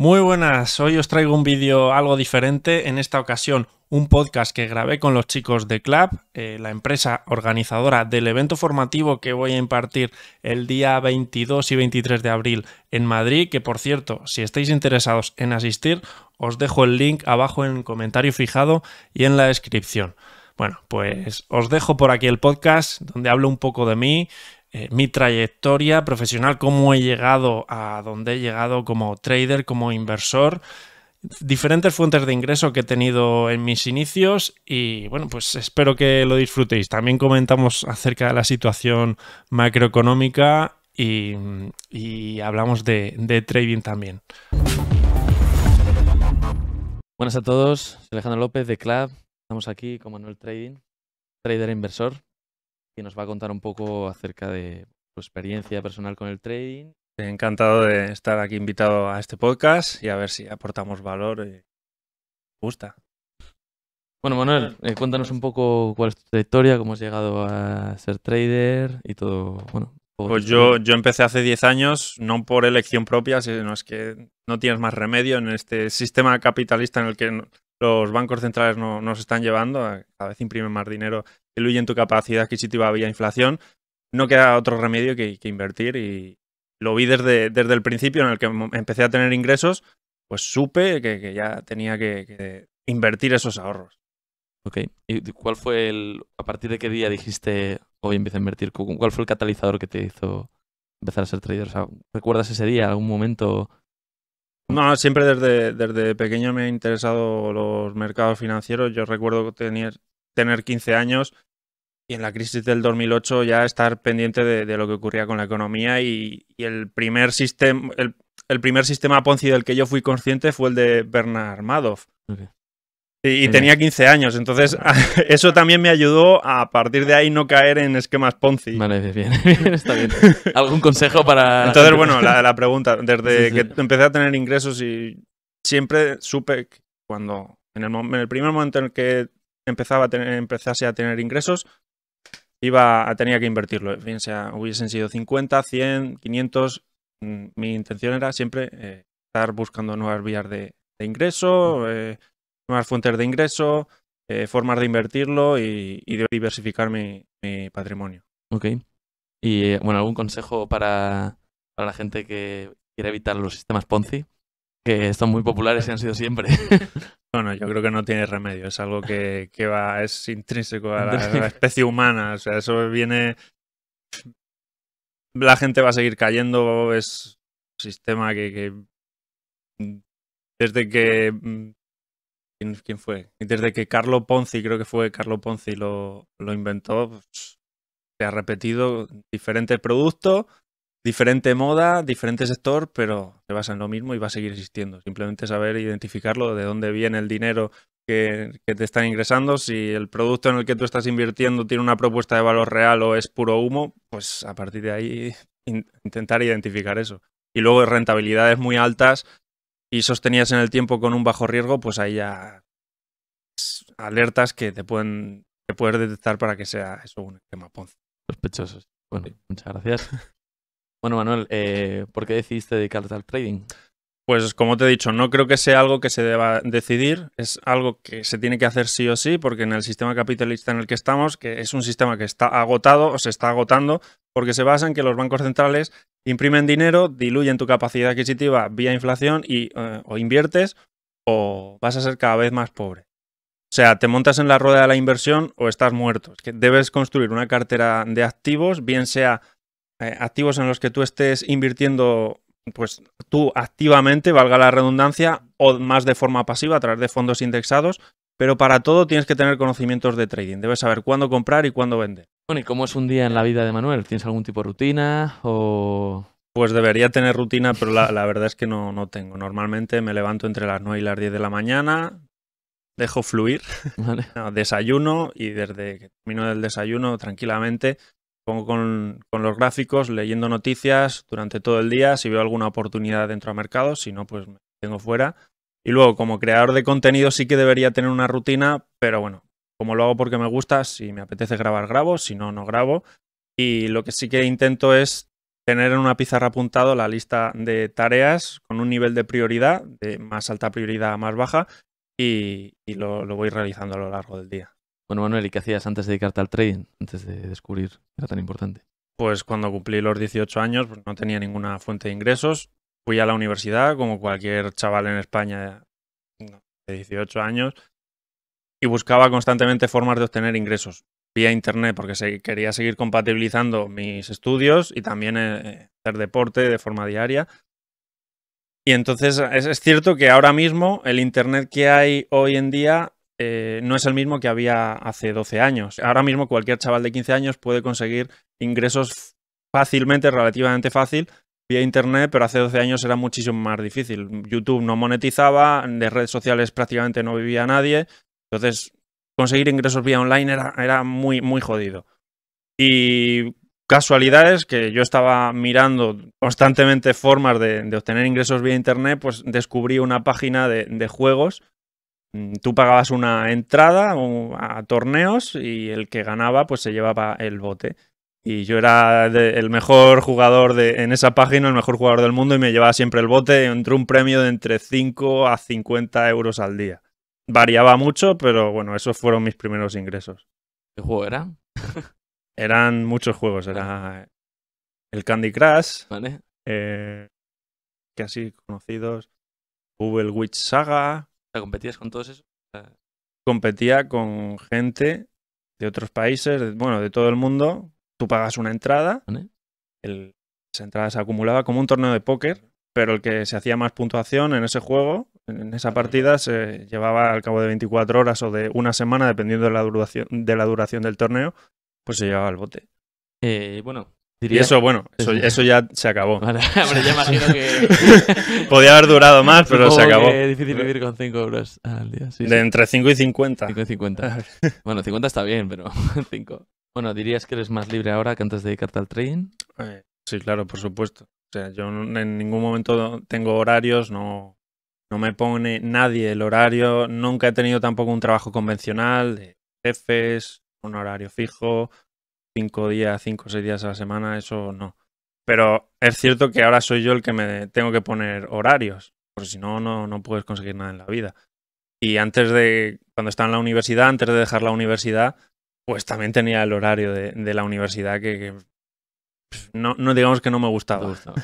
Muy buenas, hoy os traigo un vídeo algo diferente, en esta ocasión un podcast que grabé con los chicos de Club, eh, la empresa organizadora del evento formativo que voy a impartir el día 22 y 23 de abril en Madrid, que por cierto, si estáis interesados en asistir, os dejo el link abajo en el comentario fijado y en la descripción. Bueno, pues os dejo por aquí el podcast donde hablo un poco de mí, eh, mi trayectoria profesional, cómo he llegado a donde he llegado como trader, como inversor, diferentes fuentes de ingreso que he tenido en mis inicios y bueno, pues espero que lo disfrutéis. También comentamos acerca de la situación macroeconómica y, hablamos de, de trading también. Buenas a todos, soy Alejandro López de Club. Estamos aquí con Manuel Trading, trader e inversor y nos va a contar un poco acerca de su experiencia personal con el trading. Encantado de estar aquí invitado a este podcast y a ver si aportamos valor y gusta. Bueno, Manuel, eh, cuéntanos un poco cuál es tu trayectoria, cómo has llegado a ser trader y todo. Bueno, pues yo, yo empecé hace 10 años, no por elección propia, sino es que no tienes más remedio en este sistema capitalista en el que los bancos centrales no, nos están llevando, cada vez imprimen más dinero, diluyen tu capacidad adquisitiva vía inflación, no queda otro remedio que, invertir y lo vi desde, desde el principio en el que empecé a tener ingresos, pues supe que, ya tenía que, invertir esos ahorros. Ok, ¿y cuál fue el, a partir de qué día dijiste hoy empiezo a invertir? ¿Cuál fue el catalizador que te hizo empezar a ser trader? ¿Recuerdas ese día, algún momento? No, siempre desde, desde pequeño me han interesado los mercados financieros. Yo recuerdo tener, tener 15 años y en la crisis del 2008 ya estar pendiente de, lo que ocurría con la economía y, el, primer sistema, el, primer sistema Ponzi del que yo fui consciente fue el de Bernard Madoff. Y, tenía 15 años, entonces eso también me ayudó a, partir de ahí no caer en esquemas Ponzi. Vale, bien, está bien. ¿Algún consejo para...? Entonces, bueno, la, pregunta, desde que empecé a tener ingresos y siempre supe que cuando, en el, en el primer momento en el que empezaba a tener, empezase a tener ingresos, iba tenía que invertirlo, bien sea hubiesen sido 50, 100, 500, mi intención era siempre eh, estar buscando nuevas vías de, ingreso, eh, nuevas fuentes de ingreso, eh, formas de invertirlo y, diversificar mi, patrimonio. Ok. Y eh, bueno, ¿algún consejo para, la gente que quiere evitar los sistemas Ponzi? Que son muy populares y han sido siempre. Bueno, yo creo que no tiene remedio. Es algo que, va, es intrínseco a la, especie humana. O sea, eso viene. La gente va a seguir cayendo. Es un sistema que desde que mm, ¿Quién, fue? Desde que Carlo Ponzi, creo que fue Carlo Ponzi, lo, lo inventó, se ha repetido diferente producto, diferente moda, diferente sector, pero se basa en lo mismo y va a seguir existiendo. Simplemente saber identificarlo, de dónde viene el dinero que, te están ingresando, si el producto en el que tú estás invirtiendo tiene una propuesta de valor real o es puro humo, pues a partir de ahí intentar identificar eso. Y luego rentabilidades muy altas y sostenidas en el tiempo con un bajo riesgo, pues hay ya alertas que te pueden que puedes detectar para que sea eso un esquema Ponzi. Sospechosos. Bueno, muchas gracias. bueno, Manuel, eh, ¿por qué decidiste dedicarte al trading? Pues como te he dicho, no creo que sea algo que se deba decidir, es algo que se tiene que hacer sí o sí, porque en el sistema capitalista en el que estamos, que es un sistema que está agotado o se está agotando, porque se basa en que los bancos centrales imprimen dinero, diluyen tu capacidad adquisitiva vía inflación y eh, o inviertes o vas a ser cada vez más pobre. O sea, te montas en la rueda de la inversión o estás muerto. Es que debes construir una cartera de activos, bien sea eh, activos en los que tú estés invirtiendo pues tú activamente, valga la redundancia, o más de forma pasiva a través de fondos indexados, pero para todo tienes que tener conocimientos de trading. Debes saber cuándo comprar y cuándo vender. Bueno, ¿y cómo es un día en la vida de Manuel? ¿Tienes algún tipo de rutina o...? Pues debería tener rutina, pero la, verdad es que no, no, tengo. Normalmente me levanto entre las 9 y las 10 de la mañana, dejo fluir, desayuno y desde que termino el desayuno tranquilamente pongo con, los gráficos, leyendo noticias durante todo el día, si veo alguna oportunidad dentro del mercado, si no, pues me tengo fuera. Y luego, como creador de contenido, sí que debería tener una rutina, pero bueno, como lo hago porque me gusta, si me apetece grabar, grabo, si no, no grabo. Y lo que sí que intento es tener en una pizarra apuntado la lista de tareas con un nivel de prioridad, de más alta prioridad a más baja, y, lo voy realizando a lo largo del día. Bueno, Manuel, ¿y qué hacías antes de dedicarte al trading? Antes de descubrir que era tan importante. Pues cuando cumplí los 18 años pues no tenía ninguna fuente de ingresos. Fui a la universidad, como cualquier chaval en España de 18 años, y buscaba constantemente formas de obtener ingresos vía internet porque quería seguir compatibilizando mis estudios y también eh, hacer deporte de forma diaria. Y entonces es, es, cierto que ahora mismo el internet que hay hoy en día eh, no es el mismo que había hace 12 años. Ahora mismo cualquier chaval de 15 años puede conseguir ingresos fácilmente, relativamente fácil, vía internet, pero hace 12 años era muchísimo más difícil. YouTube no monetizaba, de redes sociales prácticamente no vivía nadie, entonces conseguir ingresos vía online era, era muy, muy jodido. Y casualidades que yo estaba mirando constantemente formas de, obtener ingresos vía internet, pues descubrí una página de, de juegos. Mm, tú pagabas una entrada a torneos y el que ganaba pues se llevaba el bote. Y yo era de, el mejor jugador de, en esa página, el mejor jugador del mundo y me llevaba siempre el bote entre un premio de entre 5 a 50 euros al día. Variaba mucho, pero bueno, esos fueron mis primeros ingresos. ¿Qué juego era? Eran muchos juegos. Era el Candy Crush. ¿Vale? Eh, que así conocidos. Google Witch Saga. ¿Te competías con todos esos? Competía con gente de otros países, bueno, de todo el mundo. Tú pagas una entrada. ¿Vale? El, esa entrada se acumulaba como un torneo de póker, pero el que se hacía más puntuación en ese juego, en esa partida, se llevaba al cabo de 24 horas o de una semana, dependiendo de la duración, de la duración del torneo, pues se llevaba el bote. Eh, bueno, Y eso, bueno, eso, eso ya se acabó. Vale, hombre, ya imagino que. Podía haber durado más, pero se acabó. Es difícil vivir con 5 euros al día. Sí, De sí. entre 5 y 50. 5 y 50. Bueno, 50 está bien, pero 5. Bueno, dirías que eres más libre ahora que antes de dedicarte al trading. Eh, sí, claro, por supuesto. O sea, yo en ningún momento tengo horarios, no, no me pone nadie el horario. Nunca he tenido tampoco un trabajo convencional de jefes, un horario fijo, cinco días, cinco o seis días a la semana, eso no. Pero es cierto que ahora soy yo el que me tengo que poner horarios, porque si no, no, no puedes conseguir nada en la vida. Y antes de, cuando estaba en la universidad, antes de dejar la universidad, pues también tenía el horario de, de la universidad que, que, no, no digamos que no me ¿Te gustaba. gustaba?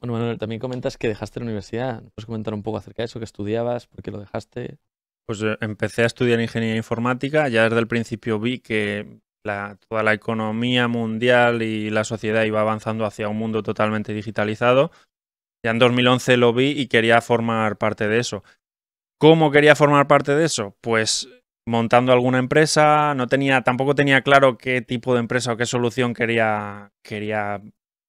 Bueno, Manuel, también comentas que dejaste la universidad. ¿Puedes comentar un poco acerca de eso? ¿Que estudiabas? ¿Por qué lo dejaste? Pues eh, empecé a estudiar ingeniería informática, ya desde el principio vi que la, toda la economía mundial y la sociedad iba avanzando hacia un mundo totalmente digitalizado. Ya en 2011 lo vi y quería formar parte de eso. ¿Cómo quería formar parte de eso? Pues montando alguna empresa, no tenía, tampoco tenía claro qué tipo de empresa o qué solución quería, quería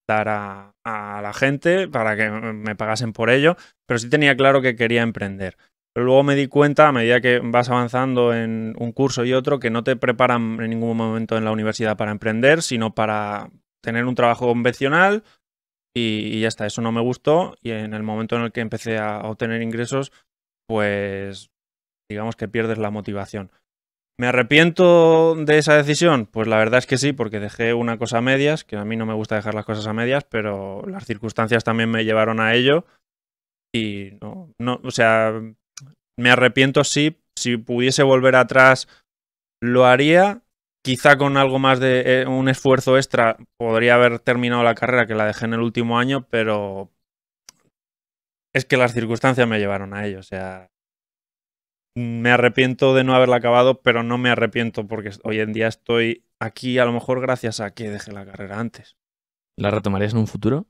dar a, a la gente para que me pagasen por ello, pero sí tenía claro que quería emprender. Luego me di cuenta, a medida que vas avanzando en un curso y otro, que no te preparan en ningún momento en la universidad para emprender, sino para tener un trabajo convencional y, y ya está. Eso no me gustó y en el momento en el que empecé a obtener ingresos, pues digamos que pierdes la motivación. ¿Me arrepiento de esa decisión? Pues la verdad es que sí, porque dejé una cosa a medias, que a mí no me gusta dejar las cosas a medias, pero las circunstancias también me llevaron a ello. Y no, no, o sea, me arrepiento sí. Si pudiese volver atrás, lo haría. Quizá con algo más de eh, un esfuerzo extra podría haber terminado la carrera que la dejé en el último año, pero es que las circunstancias me llevaron a ello. O sea, me arrepiento de no haberla acabado, pero no me arrepiento porque hoy en día estoy aquí a lo mejor gracias a que dejé la carrera antes. ¿La retomarías en un futuro?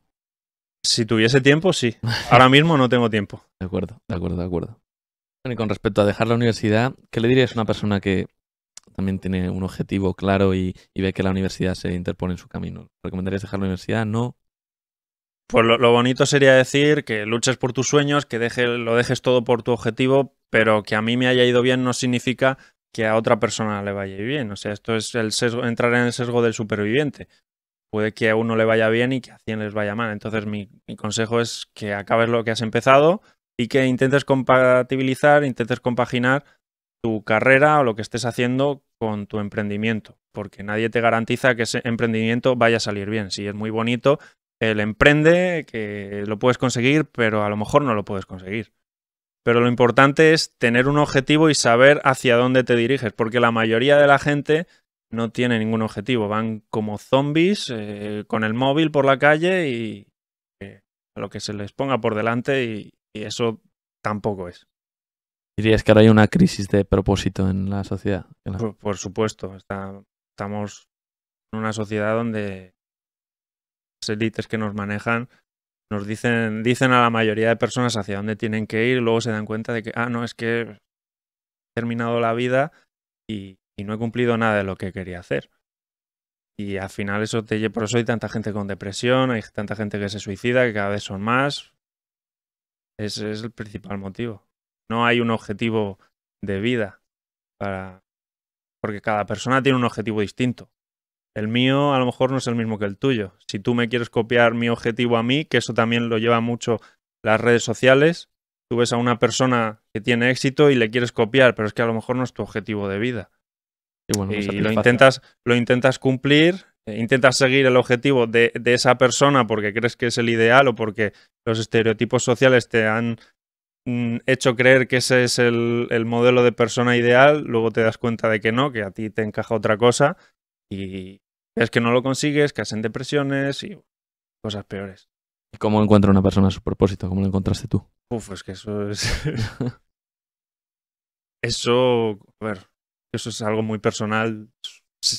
Si tuviese tiempo, sí. Ahora mismo no tengo tiempo. De acuerdo, de acuerdo, de acuerdo. Y con respecto a dejar la universidad, ¿qué le dirías a una persona que también tiene un objetivo claro y, ve que la universidad se interpone en su camino? ¿Recomendarías dejar la universidad? No. Pues lo, bonito sería decir que luches por tus sueños, que lo dejes todo por tu objetivo, pero que a mí me haya ido bien no significa que a otra persona le vaya bien. O sea, esto es el sesgo, entrar en el sesgo del superviviente. Puede que a uno le vaya bien y que a 100 les vaya mal. Entonces mi consejo es que acabes lo que has empezado y que intentes compatibilizar, intentes compaginar tu carrera o lo que estés haciendo con tu emprendimiento, porque nadie te garantiza que ese emprendimiento vaya a salir bien. Si es muy bonito, el emprende, que lo puedes conseguir, pero a lo mejor no lo puedes conseguir. Pero lo importante es tener un objetivo y saber hacia dónde te diriges, porque la mayoría de la gente no tiene ningún objetivo. Van como zombies eh, con el móvil por la calle y eh, a lo que se les ponga por delante y, y eso tampoco es. Dirías que ahora hay una crisis de propósito en la sociedad. la- Por, por supuesto, está- estamos en una sociedad donde las élites que nos manejan nos dicen, dicen a la mayoría de personas hacia dónde tienen que ir y luego se dan cuenta de que, ah, no, es que he terminado la vida y, y no he cumplido nada de lo que quería hacer. Y al final eso te lle- por eso hay tanta gente con depresión, hay tanta gente que se suicida, que cada vez son más. Ese es el principal motivo. No hay un objetivo de vida para, porque cada persona tiene un objetivo distinto. El mío a lo mejor no es el mismo que el tuyo. Si tú me quieres copiar mi objetivo a mí, que eso también lo lleva mucho las redes sociales, tú ves a una persona que tiene éxito y le quieres copiar, pero es que a lo mejor no es tu objetivo de vida. y bueno, Y lo intentas, lo intentas cumplir, intentas seguir el objetivo de, de esa persona porque crees que es el ideal o porque los estereotipos sociales te han mm, hecho creer que ese es el, el modelo de persona ideal, luego te das cuenta de que no, que a ti te encaja otra cosa y ves que no lo consigues, caes en depresiones y cosas peores. ¿Y ¿Cómo encuentra una persona su propósito? ¿Cómo lo encontraste tú? Uf, es que eso es... eso, a ver, eso es algo muy personal.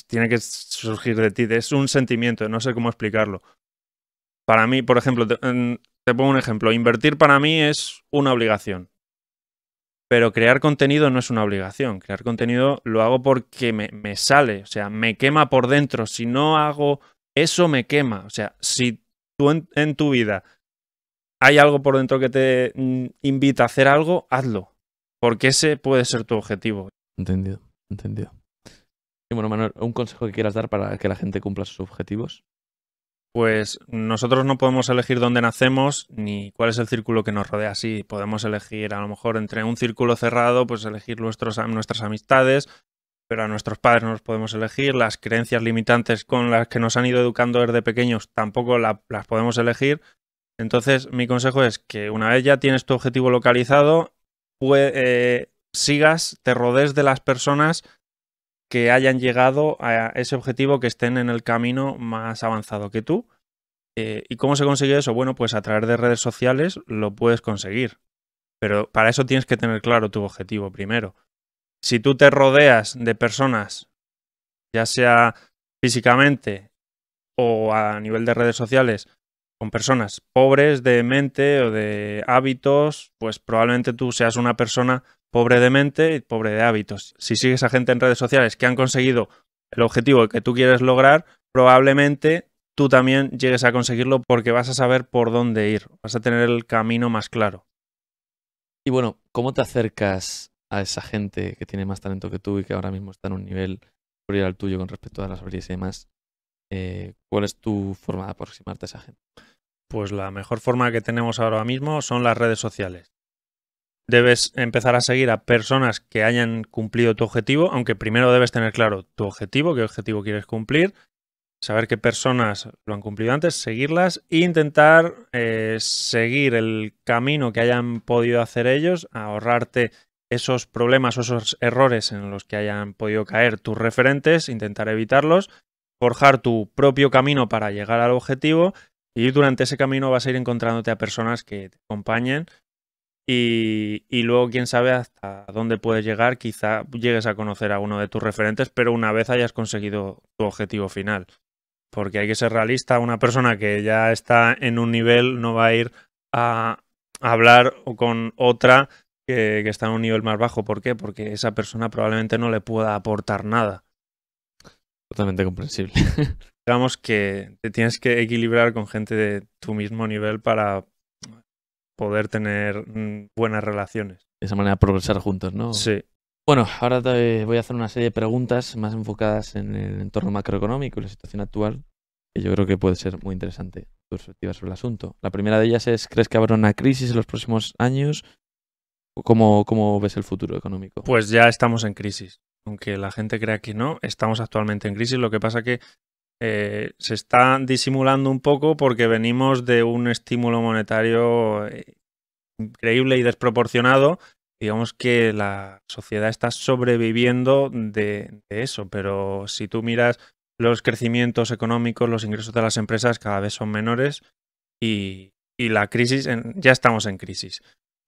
Tiene que surgir de ti. Es un sentimiento, no sé cómo explicarlo. Para mí, por ejemplo, te, pongo un ejemplo. Invertir para mí es una obligación. Pero crear contenido no es una obligación. Crear contenido lo hago porque me, me sale. O sea, me quema por dentro. Si no hago eso, me quema. O sea, si tú en- en tu vida hay algo por dentro que te mm, invita a hacer algo, hazlo. Porque ese puede ser tu objetivo. Entendido, entendido. Y bueno, Manuel, un consejo que quieras dar para que la gente cumpla sus objetivos. Pues nosotros no podemos elegir dónde nacemos ni cuál es el círculo que nos rodea. Sí, podemos elegir a lo mejor entre un círculo cerrado, pues elegir nuestros, nuestras amistades, pero a nuestros padres no los podemos elegir. Las creencias limitantes con las que nos han ido educando desde pequeños tampoco la- las podemos elegir. Entonces, mi consejo es que una vez ya tienes tu objetivo localizado, eh, sigas, te rodees de las personas que hayan llegado a ese objetivo, que estén en el camino más avanzado que tú. Eh, ¿Y cómo se consigue eso? Bueno, pues a través de redes sociales lo puedes conseguir. Pero para eso tienes que tener claro tu objetivo primero. Si tú te rodeas de personas, ya sea físicamente o a nivel de redes sociales, con personas pobres de mente o de hábitos, pues probablemente tú seas una persona pobre de mente y pobre de hábitos. Si sigues a gente en redes sociales que han conseguido el objetivo que tú quieres lograr, probablemente tú también llegues a conseguirlo porque vas a saber por dónde ir, vas a tener el camino más claro. Y bueno, ¿cómo te acercas a esa gente que tiene más talento que tú y que ahora mismo está en un nivel superior al tuyo con respecto a las habilidades y demás? Eh, ¿Cuál es tu forma de aproximarte a esa gente? Pues la mejor forma que tenemos ahora mismo son las redes sociales. Debes empezar a seguir a personas que hayan cumplido tu objetivo, aunque primero debes tener claro tu objetivo, qué objetivo quieres cumplir, saber qué personas lo han cumplido antes, seguirlas e intentar eh, seguir el camino que hayan podido hacer ellos, ahorrarte esos problemas o esos errores en los que hayan podido caer tus referentes, intentar evitarlos, forjar tu propio camino para llegar al objetivo y durante ese camino vas a ir encontrándote a personas que te acompañen y, y luego quién sabe hasta dónde puedes llegar, quizá llegues a conocer a uno de tus referentes, pero una vez hayas conseguido tu objetivo final. Porque hay que ser realista, una persona que ya está en un nivel no va a ir a hablar con otra que, que está en un nivel más bajo. ¿Por qué? Porque esa persona probablemente no le pueda aportar nada. Totalmente comprensible. digamos que te tienes que equilibrar con gente de tu mismo nivel para poder tener mm, buenas relaciones. De esa manera progresar juntos, ¿no? Sí. Bueno, ahora te voy a hacer una serie de preguntas más enfocadas en el entorno macroeconómico y la situación actual, que yo creo que puede ser muy interesante tu perspectiva sobre el asunto. La primera de ellas es, ¿crees que habrá una crisis en los próximos años? ¿O ¿Cómo, cómo ves el futuro económico? Pues ya estamos en crisis. Aunque la gente crea que no, estamos actualmente en crisis. Lo que pasa que eh, se está disimulando un poco porque venimos de un estímulo monetario eh, increíble y desproporcionado. Digamos que la sociedad está sobreviviendo de, eso, pero si tú miras los crecimientos económicos, los ingresos de las empresas cada vez son menores y, la crisis, ya estamos en crisis.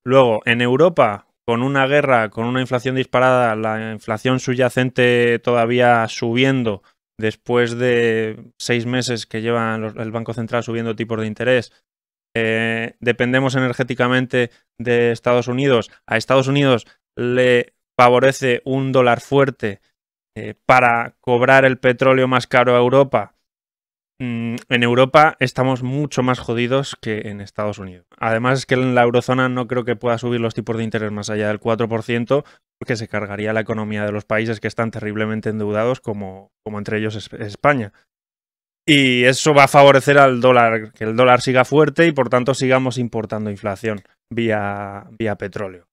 Luego, en Europa, con una guerra, con una inflación disparada, la inflación subyacente todavía subiendo, después de seis meses que lleva el Banco Central subiendo tipos de interés, eh, dependemos energéticamente de Estados Unidos. A Estados Unidos le favorece un dólar fuerte eh, para cobrar el petróleo más caro a Europa en Europa estamos mucho más jodidos que en Estados Unidos. Además es que en la eurozona no creo que pueda subir los tipos de interés más allá del 4% porque se cargaría la economía de los países que están terriblemente endeudados como, como entre ellos España. Y eso va a favorecer al dólar, que el dólar siga fuerte y por tanto sigamos importando inflación vía, vía petróleo.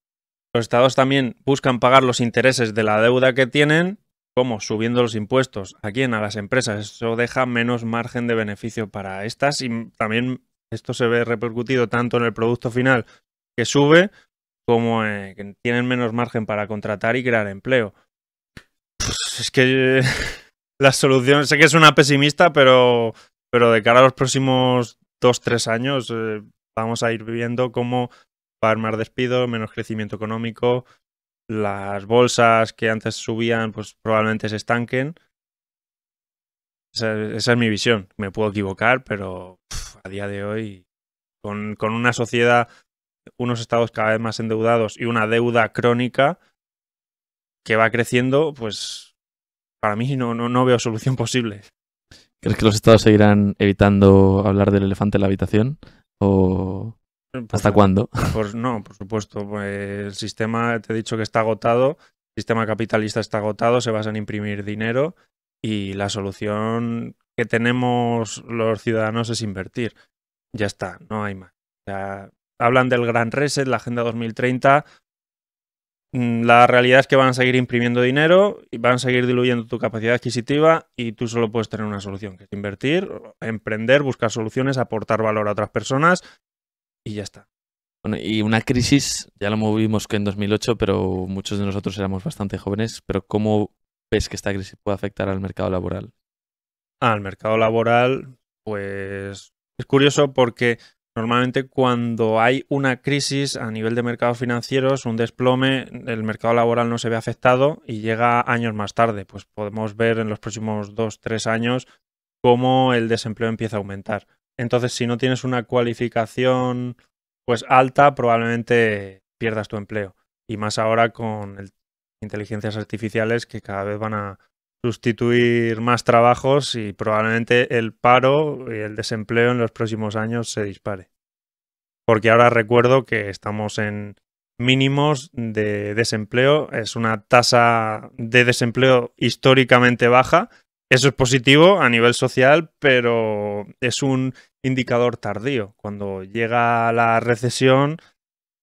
Los estados también buscan pagar los intereses de la deuda que tienen como subiendo los impuestos a quién, a las empresas. Eso deja menos margen de beneficio para estas y también esto se ve repercutido tanto en el producto final que sube como que tienen menos margen para contratar y crear empleo. Pues es que la solución, sé que es una pesimista, pero, pero de cara a los próximos dos, tres años eh, vamos a ir viendo cómo va a haber más despido, menos crecimiento económico, las bolsas que antes subían pues probablemente se estanquen. Esa, es mi visión. Me puedo equivocar, pero a día de hoy, con, con, una sociedad, unos estados cada vez más endeudados y una deuda crónica que va creciendo, pues para mí no, no, no veo solución posible. ¿Crees que los estados seguirán evitando hablar del elefante en la habitación? ¿O ¿Hasta cuándo? Pues no, por supuesto. Pues el sistema, te he dicho que está agotado, el sistema capitalista está agotado, se basa en imprimir dinero y la solución que tenemos los ciudadanos es invertir. Ya está, no hay más. hablan del gran reset, la Agenda 2030. Mm, la realidad es que van a seguir imprimiendo dinero y van a seguir diluyendo tu capacidad adquisitiva y tú solo puedes tener una solución, que es invertir, emprender, buscar soluciones, aportar valor a otras personas y ya está. Bueno, y una crisis, ya lo movimos que en 2008, pero muchos de nosotros éramos bastante jóvenes, pero ¿cómo ves que esta crisis puede afectar al mercado laboral? Al mercado laboral, pues es curioso porque normalmente cuando hay una crisis a nivel de mercados financieros, un desplome, el mercado laboral no se ve afectado y llega años más tarde. Pues podemos ver en los próximos dos, tres años cómo el desempleo empieza a aumentar. Entonces, si no tienes una cualificación pues alta, probablemente pierdas tu empleo. Y más ahora con inteligencias artificiales que cada vez van a sustituir más trabajos y probablemente el paro y el desempleo en los próximos años se dispare. Porque ahora recuerdo que estamos en mínimos de desempleo, es una tasa de desempleo históricamente baja eso es positivo a nivel social, pero es un indicador tardío. Cuando llega la recesión,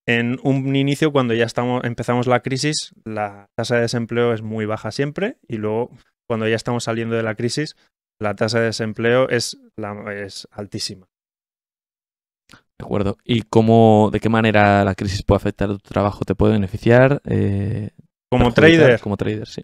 en un inicio, cuando ya estamos, empezamos la crisis, la tasa de desempleo es muy baja siempre y luego, cuando ya estamos saliendo de la crisis, la tasa de desempleo es, la, es altísima. De acuerdo. ¿Y cómo, de qué manera la crisis puede afectar a tu trabajo? ¿Te puede beneficiar? Eh, como trader. Como trader, sí.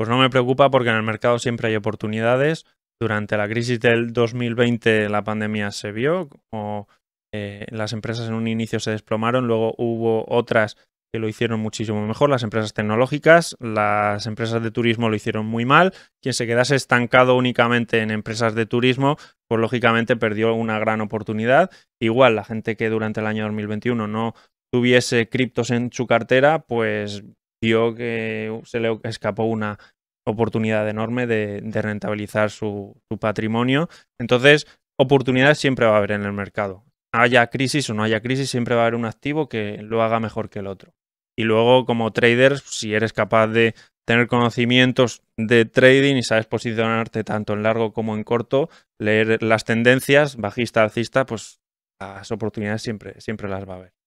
Pues no me preocupa porque en el mercado siempre hay oportunidades. Durante la crisis del 2020 la pandemia se vio, como eh, las empresas en un inicio se desplomaron, luego hubo otras que lo hicieron muchísimo mejor, las empresas tecnológicas, las empresas de turismo lo hicieron muy mal, quien se quedase estancado únicamente en empresas de turismo, pues lógicamente perdió una gran oportunidad. Igual la gente que durante el año 2021 no tuviese criptos en su cartera, pues vio que se le escapó una oportunidad enorme de, rentabilizar su, patrimonio. Entonces, oportunidades siempre va a haber en el mercado. Haya crisis o no haya crisis, siempre va a haber un activo que lo haga mejor que el otro. Y luego, como trader, si eres capaz de tener conocimientos de trading y sabes posicionarte tanto en largo como en corto, leer las tendencias, bajista, alcista, pues las oportunidades siempre, siempre las va a haber.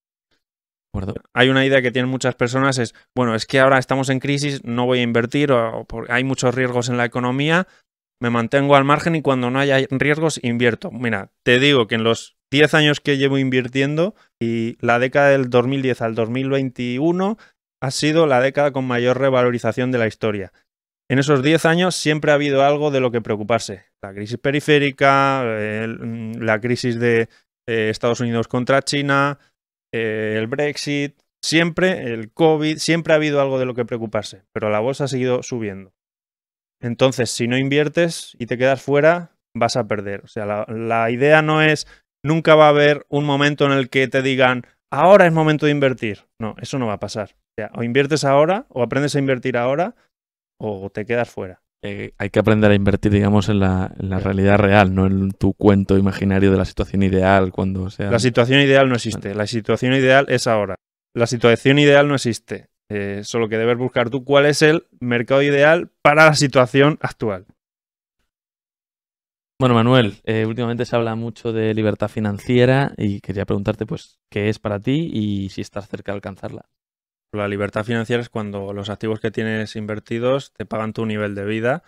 Hay una idea que tienen muchas personas es, bueno, es que ahora estamos en crisis, no voy a invertir o, hay muchos riesgos en la economía, me mantengo al margen y cuando no haya riesgos invierto. Mira, te digo que en los 10 años que llevo invirtiendo y la década del 2010 al 2021 ha sido la década con mayor revalorización de la historia. En esos 10 años siempre ha habido algo de lo que preocuparse. La crisis periférica, mm, la crisis de eh, Estados Unidos contra China, eh, el Brexit, siempre el COVID, siempre ha habido algo de lo que preocuparse, pero la bolsa ha seguido subiendo. Entonces, si no inviertes y te quedas fuera, vas a perder. O sea, la, la idea no es, nunca va a haber un momento en el que te digan, ahora es momento de invertir. No, eso no va a pasar. O, sea, o inviertes ahora, o aprendes a invertir ahora, o te quedas fuera. Eh, hay que aprender a invertir, digamos, en la, realidad real, no en tu cuento imaginario de la situación ideal cuando sea. La situación ideal no existe. La situación ideal es ahora. La situación ideal no existe. Eh, solo que debes buscar tú cuál es el mercado ideal para la situación actual. Bueno, Manuel, eh, últimamente se habla mucho de libertad financiera y quería preguntarte, pues, ¿qué es para ti y si estás cerca de alcanzarla? La libertad financiera es cuando los activos que tienes invertidos te pagan tu nivel de vida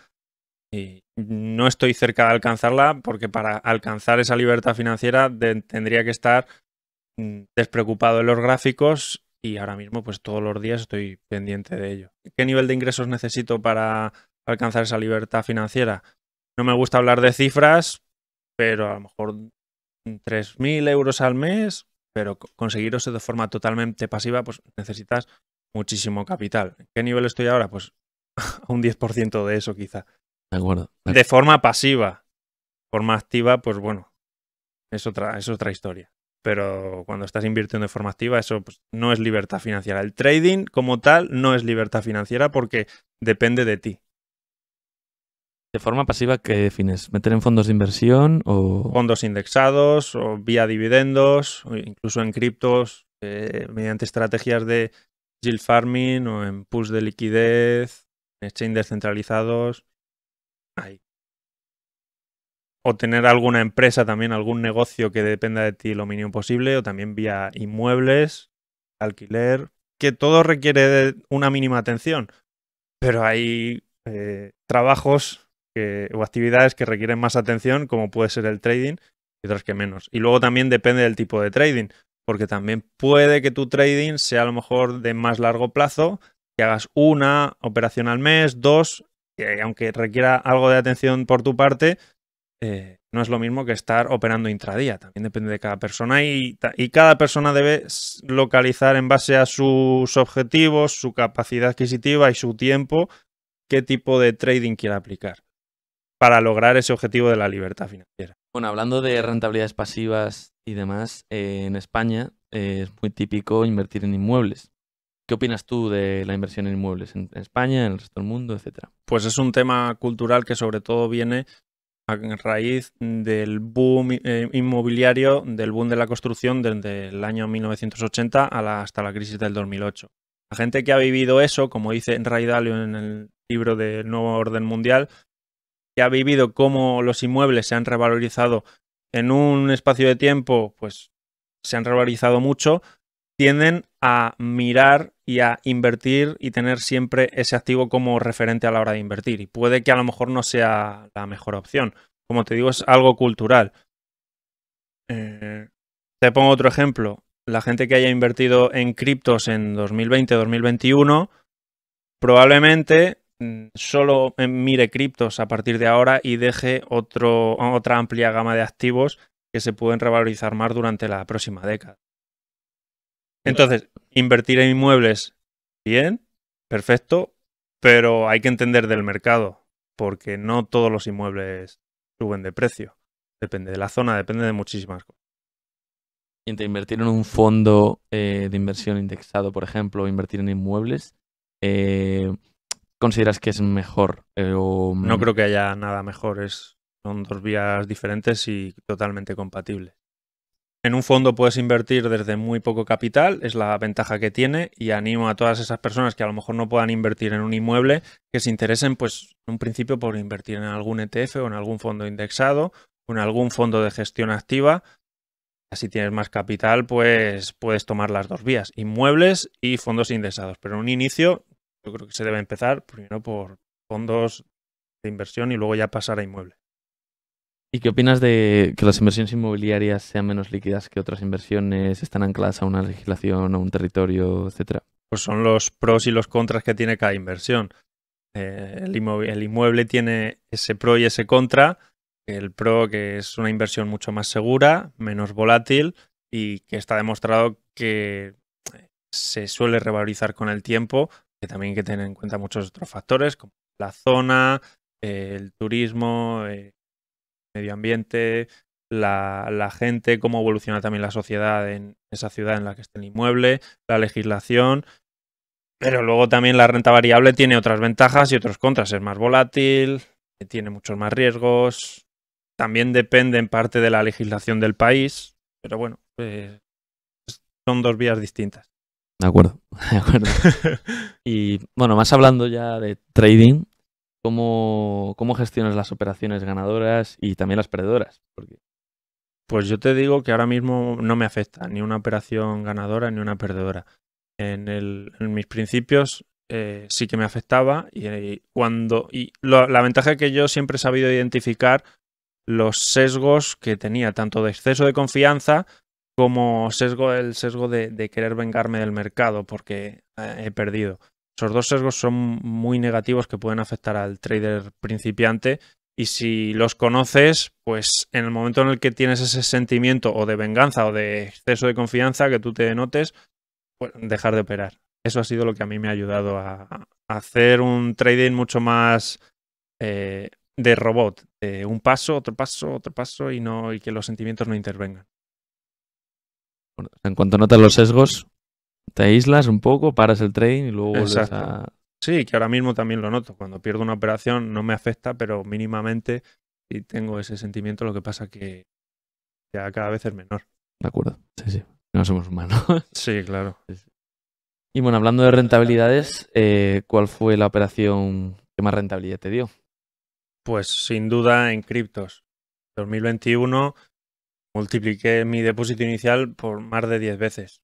y no estoy cerca de alcanzarla porque para alcanzar esa libertad financiera tendría que estar mm, despreocupado en los gráficos y ahora mismo pues todos los días estoy pendiente de ello. ¿Qué nivel de ingresos necesito para alcanzar esa libertad financiera? No me gusta hablar de cifras, pero a lo mejor 3.000 euros al mes pero conseguir eso de forma totalmente pasiva, pues necesitas muchísimo capital. ¿En qué nivel estoy ahora? Pues a un 10% de eso quizá. De acuerdo. De forma pasiva. Forma activa, pues bueno, es otra, es otra historia. Pero cuando estás invirtiendo de forma activa, eso pues, no es libertad financiera. El trading como tal no es libertad financiera porque depende de ti. ¿De forma pasiva qué defines? ¿Meter en fondos de inversión o...? Fondos indexados o vía dividendos, incluso en criptos, eh, mediante estrategias de yield farming o en push de liquidez, exchange descentralizados. Ahí. O tener alguna empresa también, algún negocio que dependa de ti lo mínimo posible, o también vía inmuebles, alquiler, que todo requiere una mínima atención. Pero hay eh, trabajos o actividades que requieren más atención, como puede ser el trading, y otras que menos. Y luego también depende del tipo de trading, porque también puede que tu trading sea a lo mejor de más largo plazo, que hagas una operación al mes, dos, que aunque requiera algo de atención por tu parte, eh, no es lo mismo que estar operando intradía. También depende de cada persona y, y, cada persona debe localizar en base a sus objetivos, su capacidad adquisitiva y su tiempo, qué tipo de trading quiere aplicar para lograr ese objetivo de la libertad financiera. Bueno, hablando de rentabilidades pasivas y demás, eh, en España eh, es muy típico invertir en inmuebles. ¿Qué opinas tú de la inversión en inmuebles en, España, en el resto del mundo, etcétera? Pues es un tema cultural que sobre todo viene a raíz del boom eh, inmobiliario, del boom de la construcción desde el año 1980 hasta la crisis del 2008. La gente que ha vivido eso, como dice Ray Dalio en el libro del Nuevo Orden Mundial, que ha vivido cómo los inmuebles se han revalorizado en un espacio de tiempo, pues se han revalorizado mucho, tienden a mirar y a invertir y tener siempre ese activo como referente a la hora de invertir. Y puede que a lo mejor no sea la mejor opción. Como te digo, es algo cultural. Eh, te pongo otro ejemplo. La gente que haya invertido en criptos en 2020-2021 probablemente solo mire criptos a partir de ahora y deje otra amplia gama de activos que se pueden revalorizar más durante la próxima década. Entonces, invertir en inmuebles, bien, perfecto, pero hay que entender del mercado, porque no todos los inmuebles suben de precio. Depende de la zona, depende de muchísimas cosas. Y entre invertir en un fondo eh, de inversión indexado, por ejemplo, o invertir en inmuebles, eh, consideras que es mejor? Eh, no creo que haya nada mejor. son dos vías diferentes y totalmente compatibles. En un fondo puedes invertir desde muy poco capital, es la ventaja que tiene, y animo a todas esas personas que a lo mejor no puedan invertir en un inmueble, que se interesen, pues, en un principio por invertir en algún ETF o en algún fondo indexado o en algún fondo de gestión activa. Si tienes más capital, pues puedes tomar las dos vías, inmuebles y fondos indexados. Pero en un inicio yo creo que se debe empezar primero por fondos de inversión y luego ya pasar a inmueble. ¿Y qué opinas de que las inversiones inmobiliarias sean menos líquidas que otras inversiones, están ancladas a una legislación, a un territorio, etcétera? Pues son los pros y los contras que tiene cada inversión. Eh, el, inmueble, el inmueble tiene ese pro y ese contra. El pro que es una inversión mucho más segura, menos volátil y que está demostrado que se suele revalorizar con el tiempo, que también hay que tener en cuenta muchos otros factores como la zona, eh, el turismo, el medio ambiente, la, gente, cómo evoluciona también la sociedad en esa ciudad en la que está el inmueble, la legislación. Pero luego también la renta variable tiene otras ventajas y otros contras. Es más volátil, tiene muchos más riesgos. También depende en parte de la legislación del país. Pero bueno, pues son dos vías distintas. De acuerdo, de acuerdo. y bueno, más hablando ya de trading, ¿cómo, ¿cómo gestionas las operaciones ganadoras y también las perdedoras? Porque... Pues yo te digo que ahora mismo no me afecta ni una operación ganadora ni una perdedora. En, el, en mis principios eh, sí que me afectaba y, cuando y lo, la ventaja es que yo siempre he sabido identificar los sesgos que tenía, tanto de exceso de confianza como sesgo, el sesgo de, querer vengarme del mercado porque eh, he perdido. Esos dos sesgos son muy negativos que pueden afectar al trader principiante y si los conoces, pues en el momento en el que tienes ese sentimiento o de venganza o de exceso de confianza que tú te notes, pues dejar de operar. Eso ha sido lo que a mí me ha ayudado a, a hacer un trading mucho más eh, de robot, de un paso, otro paso, otro paso y no y que los sentimientos no intervengan. En cuanto notas los sesgos, te aíslas un poco, paras el trading y luego vuelves Exacto. a... Sí, que ahora mismo también lo noto. Cuando pierdo una operación no me afecta, pero mínimamente sí tengo ese sentimiento. Lo que pasa que ya cada vez es menor. De acuerdo, sí, sí. No somos humanos. Sí, claro. Y bueno, hablando de rentabilidades, eh, ¿cuál fue la operación que más rentabilidad te dio? Pues sin duda en criptos. 2021 multipliqué mi depósito inicial por más de 10 veces.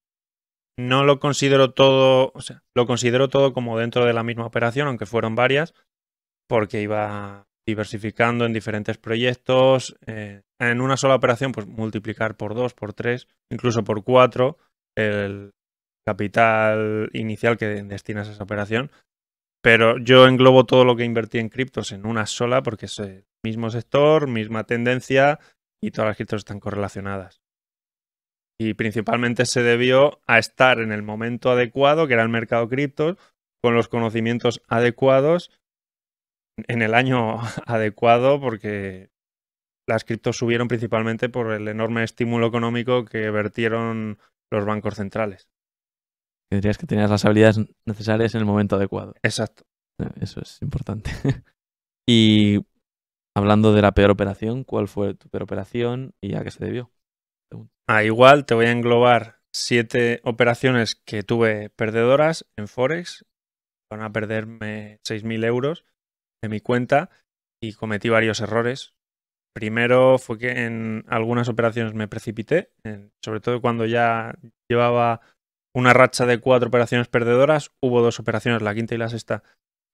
No lo considero todo, o sea, lo considero todo como dentro de la misma operación, aunque fueron varias, porque iba diversificando en diferentes proyectos. Eh, en una sola operación, pues multiplicar por dos, por tres, incluso por cuatro el capital inicial que destinas a esa operación. Pero yo englobo todo lo que invertí en criptos en una sola porque es el mismo sector, misma tendencia y todas las criptos están correlacionadas. Y principalmente se debió a estar en el momento adecuado, que era el mercado cripto, con los conocimientos adecuados, en el año adecuado, porque las criptos subieron principalmente por el enorme estímulo económico que vertieron los bancos centrales. Dirías que tenías las habilidades necesarias en el momento adecuado. Exacto. Eso es importante. y hablando de la peor operación, ¿cuál fue tu peor operación y a qué se debió? Ah, igual te voy a englobar siete operaciones que tuve perdedoras en Forex. Van a perderme 6.000 euros de mi cuenta y cometí varios errores. Primero fue que en algunas operaciones me precipité, sobre todo cuando ya llevaba una racha de cuatro operaciones perdedoras. Hubo dos operaciones, la quinta y la sexta,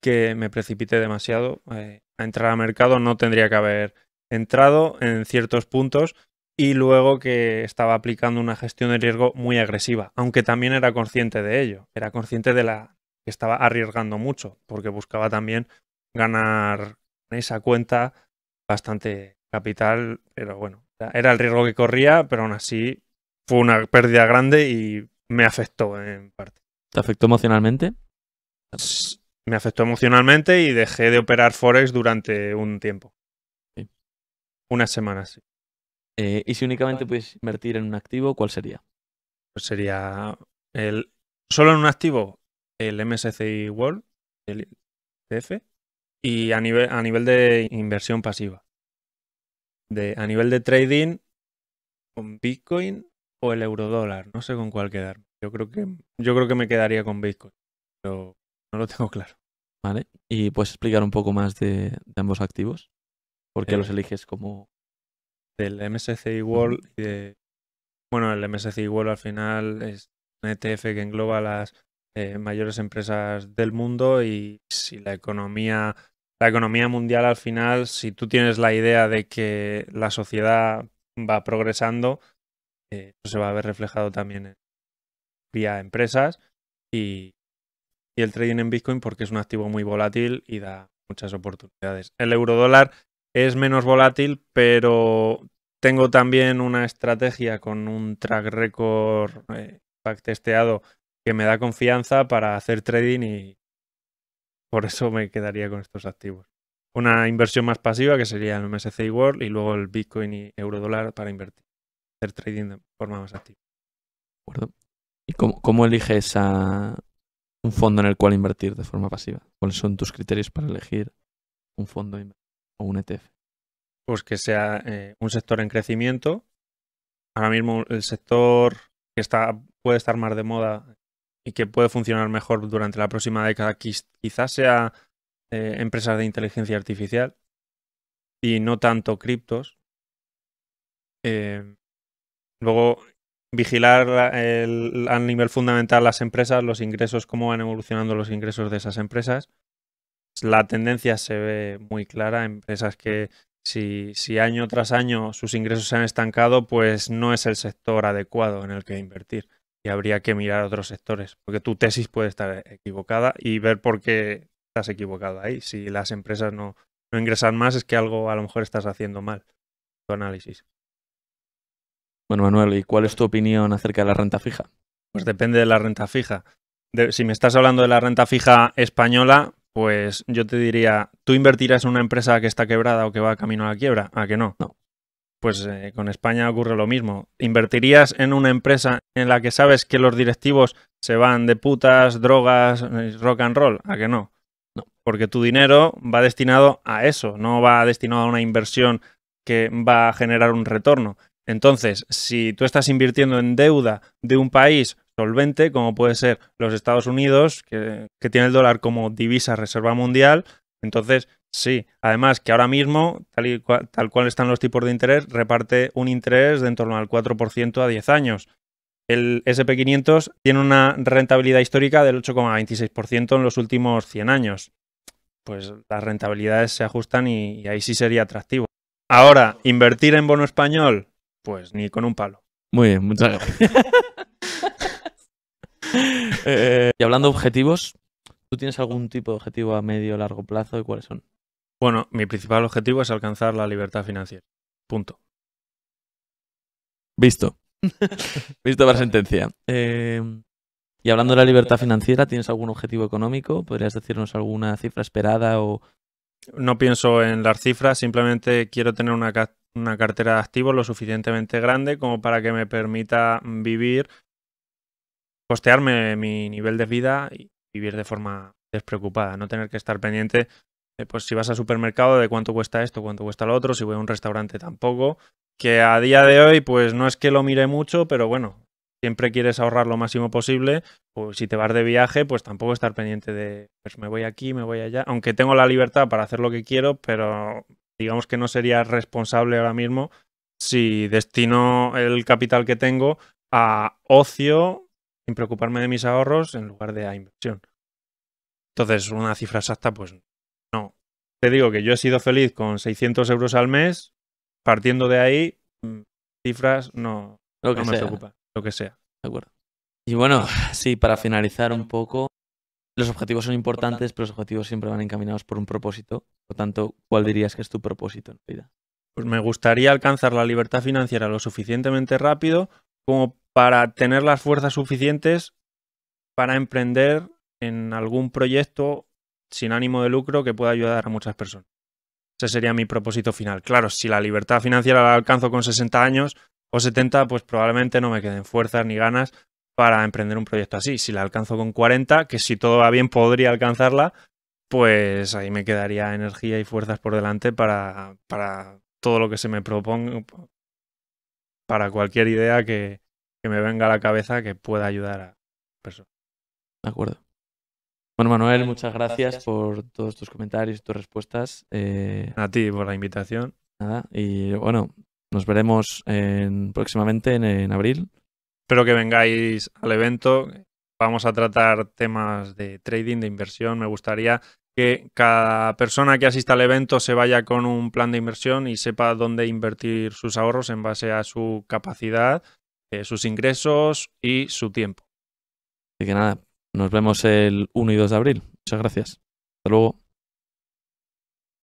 que me precipité demasiado. Eh, a entrar al mercado no tendría que haber entrado en ciertos puntos y luego que estaba aplicando una gestión de riesgo muy agresiva, aunque también era consciente de ello, era consciente de la que estaba arriesgando mucho, porque buscaba también ganar en esa cuenta bastante capital, pero bueno, era el riesgo que corría, pero aún así fue una pérdida grande y me afectó en parte. ¿Te afectó emocionalmente? Me afectó emocionalmente y dejé de operar Forex durante un tiempo. Sí. Unas semanas, sí. Eh, y si únicamente puedes invertir en un activo, ¿cuál sería? Pues sería el solo en un activo, el MSCI World, el ETF, y a nivel, a nivel de inversión pasiva. De, a nivel de trading, con Bitcoin o el eurodólar. No sé con cuál quedarme. Yo creo que, yo creo que me quedaría con Bitcoin, pero no lo tengo claro. Vale. ¿Y puedes explicar un poco más de, de ambos activos? ¿Por qué Eh, los eliges como Del MSCI World y de. Bueno, el MSCI World al final es un ETF que engloba las eh, mayores empresas del mundo y si la economía la economía mundial al final, si tú tienes la idea de que la sociedad va progresando, eh, eso se va a ver reflejado también en, vía empresas y, y el trading en Bitcoin porque es un activo muy volátil y da muchas oportunidades. El euro dólar es menos volátil, pero tengo también una estrategia con un track record eh, que me da confianza para hacer trading y por eso me quedaría con estos activos. Una inversión más pasiva que sería el MSCI World y luego el Bitcoin y euro dólar para invertir, hacer trading de forma más activa. ¿Y cómo, cómo eliges a un fondo en el cual invertir de forma pasiva? ¿Cuáles son tus criterios para elegir un fondo o un ETF? Pues que sea eh, un sector en crecimiento. Ahora mismo el sector que está, puede estar más de moda y que puede funcionar mejor durante la próxima década quizás sea eh, empresas de inteligencia artificial y no tanto criptos. Eh, luego, vigilar a nivel fundamental las empresas, los ingresos, cómo van evolucionando los ingresos de esas empresas. La tendencia se ve muy clara, empresas que si, si año tras año sus ingresos se han estancado, pues no es el sector adecuado en el que invertir y habría que mirar otros sectores, porque tu tesis puede estar equivocada y ver por qué estás equivocado ahí. Si las empresas no, no ingresan más, es que algo a lo mejor estás haciendo mal. Tu análisis. Bueno, Manuel, ¿y cuál es tu opinión acerca de la renta fija? Pues depende de la renta fija. si me estás hablando de la renta fija española, pues yo te diría, ¿tú invertirás en una empresa que está quebrada o que va camino a la quiebra? ¿A que no? No. Pues eh, con España ocurre lo mismo. ¿Invertirías en una empresa en la que sabes que los directivos se van de putas, drogas, eh, rock and roll? ¿A que no? No. Porque tu dinero va destinado a eso, no va destinado a una inversión que va a generar un retorno. Entonces, si tú estás invirtiendo en deuda de un país solvente, como puede ser los Estados Unidos, que, tiene el dólar como divisa reserva mundial, entonces sí. Además, que ahora mismo, tal, cual, tal cual están los tipos de interés, reparte un interés de en torno al 4% a 10 años. El SP500 tiene una rentabilidad histórica del 8,26% en los últimos 100 años. Pues las rentabilidades se ajustan y ahí sí sería atractivo. Ahora, invertir en bono español, pues ni con un palo. Muy bien, muchas gracias. Eh, y hablando de objetivos, ¿tú tienes algún tipo de objetivo a medio o largo plazo y cuáles son? Bueno, mi principal objetivo es alcanzar la libertad financiera. Punto. Visto. Visto para sentencia. Eh, y hablando de la libertad financiera, ¿tienes algún objetivo económico? ¿Podrías decirnos alguna cifra esperada o no pienso en las cifras, simplemente quiero tener una, una cartera de activos lo suficientemente grande como para que me permita vivir, costearme mi nivel de vida y vivir de forma despreocupada, no tener que estar pendiente, pues si vas al supermercado, de cuánto cuesta esto, cuánto cuesta lo otro, si voy a un restaurante tampoco, que a día de hoy pues no es que lo mire mucho, pero bueno, siempre quieres ahorrar lo máximo posible, pues si te vas de viaje, pues tampoco estar pendiente de, pues me voy aquí, me voy allá, aunque tengo la libertad para hacer lo que quiero, pero digamos que no sería responsable ahora mismo si destino el capital que tengo a ocio sin preocuparme de mis ahorros en lugar de a inversión. Entonces, una cifra exacta, pues no. Te digo que yo he sido feliz con 600 euros al mes, partiendo de ahí, mm, cifras no, lo que no me preocupan lo que sea. De acuerdo. Y bueno, sí, para finalizar un poco, los objetivos son importantes, pero los objetivos siempre van encaminados por un propósito. Por tanto, ¿cuál dirías que es tu propósito en la vida? Pues me gustaría alcanzar la libertad financiera lo suficientemente rápido como para tener las fuerzas suficientes para emprender en algún proyecto sin ánimo de lucro que pueda ayudar a muchas personas. Ese sería mi propósito final. Claro, si la libertad financiera la alcanzo con 60 años, o 70, pues probablemente no me queden fuerzas ni ganas para emprender un proyecto así. Si la alcanzo con 40, que si todo va bien podría alcanzarla, pues ahí me quedaría energía y fuerzas por delante para, para todo lo que se me proponga, para cualquier idea que, que me venga a la cabeza que pueda ayudar a personas. De acuerdo. Bueno, Manuel, muchas gracias por todos tus comentarios y tus respuestas. Eh, a ti por la invitación. Nada, y bueno, nos veremos en, próximamente en, abril. Espero que vengáis al evento. Vamos a tratar temas de trading, de inversión. Me gustaría que cada persona que asista al evento se vaya con un plan de inversión y sepa dónde invertir sus ahorros en base a su capacidad, eh, sus ingresos y su tiempo. Así que nada, nos vemos el 1 y 2 de abril. Muchas gracias. Hasta luego.